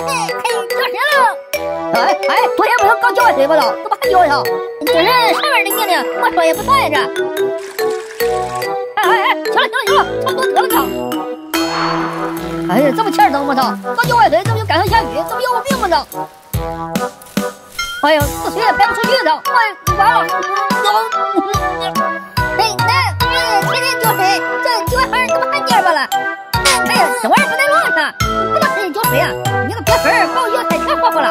嘿，浇水了！哎哎，昨天不是刚浇完水吗？怎么还浇一下？这是上面的命令，我说也不算呀这。哎哎哎，行了行了行了，差不多得了哥。哎呀，这么欠整我？操，刚浇完水，这不就赶上下雨，这不要我命吗？这！哎呀，这水也排不出去这，哎，完了，老。哎哎，天天浇水，这浇花怎么还蔫巴了？哎呀，这玩意儿不耐涝啊。